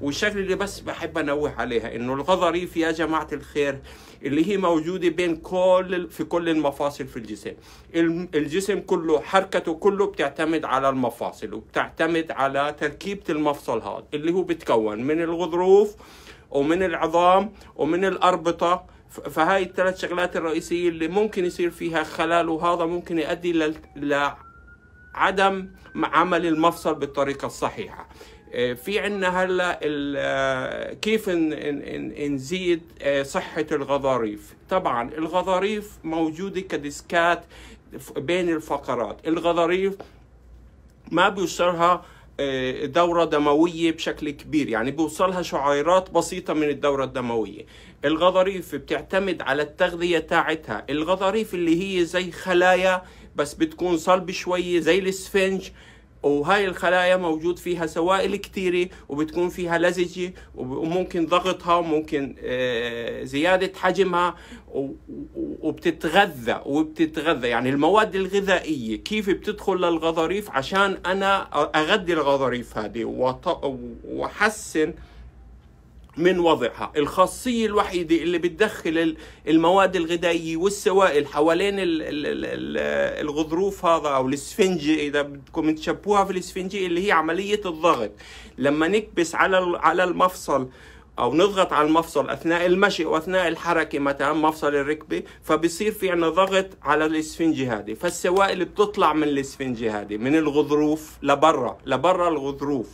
والشغله اللي بس بحب انوه عليها انه الغضاريف يا جماعة الخير اللي هي موجودة بين كل في كل المفاصل في الجسم. الجسم كله حركته كله بتعتمد على المفاصل وبتعتمد على تركيبة المفصل هذا اللي هو بتكون من الغضروف ومن العظام ومن الأربطة. فهاي الثلاث شغلات الرئيسية اللي ممكن يصير فيها خلل وهذا ممكن يؤدي لعدم عمل المفصل بالطريقة الصحيحة. في عندنا هلا آه، كيف نزيد آه، صحة الغضاريف. طبعا الغضاريف موجودة كديسكات بين الفقرات. الغضاريف ما بيوصلها آه، دورة دموية بشكل كبير. يعني بيوصلها شعيرات بسيطة من الدورة الدموية. الغضاريف بتعتمد على التغذية تاعتها. الغضاريف اللي هي زي خلايا بس بتكون صلبة شوية زي الاسفنج وهاي الخلايا موجود فيها سوائل كتيرة وبتكون فيها لزجة وممكن ضغطها وممكن آه، زيادة حجمها وبتتغذى وبتتغذى. يعني المواد الغذائية كيف بتدخل للغضاريف؟ عشان أنا أغذي الغضاريف هذه وأحسن من وضعها. الخاصية الوحيدة اللي بتدخل ال- المواد الغذائية والسوائل حوالين ال- ال- ال- ال- الغضروف هذا أو الاسفنجة إذا بدكم تشبهوها في الاسفنجة اللي هي عملية الضغط. لما نكبس على على المفصل أو نضغط على المفصل أثناء المشي واثناء الحركة مثلا مفصل الركبة فبصير في عندنا ضغط على الاسفنجه هذه. فالسوائل بتطلع من الاسفنجه هذه من الغضروف لبرا لبرا الغضروف.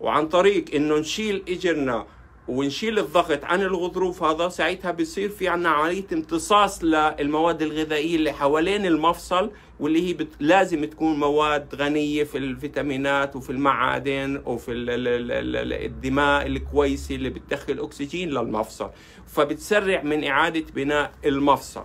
وعن طريق إنه نشيل إجرنا ونشيل الضغط عن الغضروف هذا ساعتها بصير في عنا عملية امتصاص للمواد الغذائية اللي حوالين المفصل واللي هي بت... لازم تكون مواد غنية في الفيتامينات وفي المعادن وفي ال... ال... ال... ال... الدماء الكويسة اللي بتدخل أكسجين للمفصل. فبتسرع من إعادة بناء المفصل.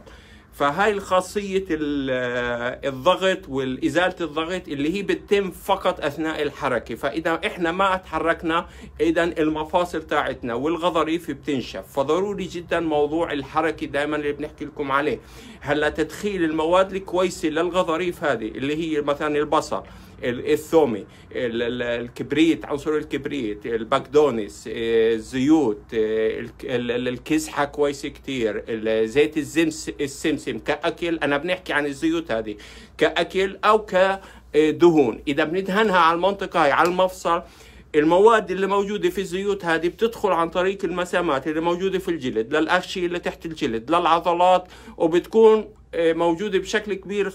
فهاي الخاصية ال- الضغط والإزالة الضغط اللي هي بتتم فقط أثناء الحركة. فإذا إحنا ما تحركنا إذا المفاصل تاعتنا والغضاريف بتنشف. فضروري جدا موضوع الحركة دائما اللي بنحكي لكم عليه. هلا تدخيل المواد الكويسة للغضاريف هذه اللي هي مثلا البصل ال- الثومي ال- ال- الكبريت عنصر الكبريت البقدونس آه، الزيوت آه، الك- ال- ال- الكزحة كويسة كتير زيت السمسم. كأكل أنا بنحكي عن الزيوت هذه كأكل أو كدهون إذا بندهنها على المنطقة هاي على المفصل المواد اللي موجودة في الزيوت هذه بتدخل عن طريق المسامات اللي موجودة في الجلد للأغشية اللي تحت الجلد للعضلات وبتكون آه، موجودة بشكل كبير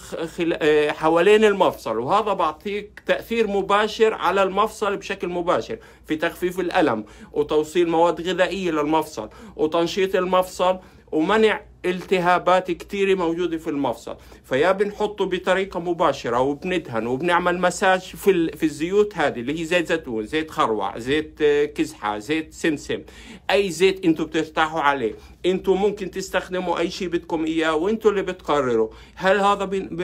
آه، حوالين المفصل وهذا بعطيك تأثير مباشر على المفصل بشكل مباشر في تخفيف الألم وتوصيل مواد غذائية للمفصل وتنشيط المفصل ومنع التهابات كتيرة موجودة في المفصل. فيا بنحطه بطريقة مباشرة وبندهن وبنعمل مساج في, في الزيوت هذه اللي هي زيت زيتون زيت خروع زيت آه، كزحة زيت سمسم. أي زيت أنتوا بترتاحوا عليه أنتوا ممكن تستخدموا أي شيء بدكم إياه وانتوا اللي بتقرروا. هل هذا بن-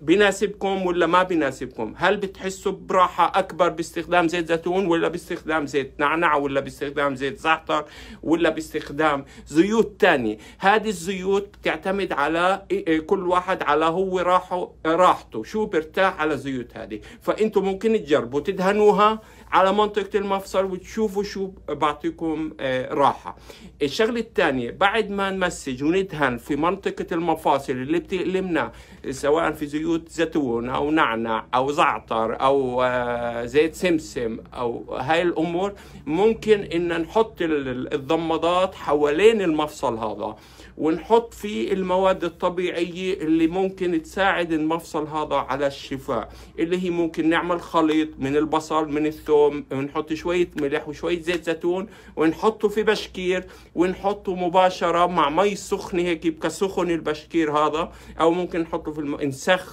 ب- بيناسبكم ولا ما بيناسبكم هل بتحسوا براحة أكبر باستخدام زيت زيتون ولا باستخدام زيت نعناع ولا باستخدام زيت زعتر ولا باستخدام زيوت تانية هذه الزيوت تعتمد على إيه- إيه كل واحد على هو راحه راحته شو برتاح على الزيوت هذه. فانتوا ممكن تجربوا تدهنوها على منطقة المفصل وتشوفوا شو بعطيكم آه، راحة. الشغلة الثانية بعد ما نمسج وندهن في منطقة المفاصل اللي بتألمنا سواء في زيوت زيتون أو نعنع أو زعتر أو آه، زيت سمسم أو هاي الأمور ممكن إن نحط ال- ال- الضمادات حوالين المفصل هذا ونحط فيه المواد الطبيعية اللي ممكن تساعد المفصل هذا على الشفاء اللي هي ممكن نعمل خليط من البصل من الثوم ونحط شوية ملح وشوية زيت زيتون ونحطه في بشكير ونحطه مباشرة مع مي سخنة هيك يبقى سخن البشكير هذا أو ممكن نحطه في الم...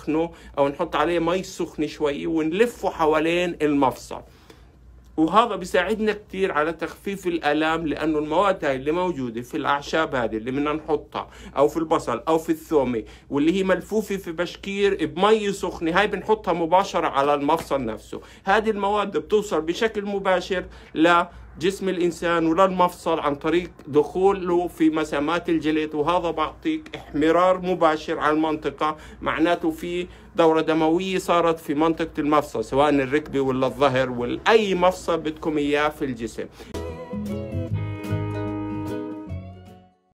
نسخنه أو نحط عليه مي سخنة شوي ونلفه حوالين المفصل. وهذا بيساعدنا كتير على تخفيف الآلام لأنه المواد هاي اللي موجودة في الأعشاب هذه اللي بدنا نحطها أو في البصل أو في الثومة واللي هي ملفوفة في بشكير بمي سخنة هاي بنحطها مباشرة على المفصل نفسه. هذه المواد بتوصل بشكل مباشر جسم الإنسان وللمفصل عن طريق دخوله في مسامات الجلد وهذا بعطيك احمرار مباشر على المنطقة. معناته في دورة دموية صارت في منطقة المفصل سواء الركبة ولا الظهر ولا أي مفصل بدكم إياه في الجسم.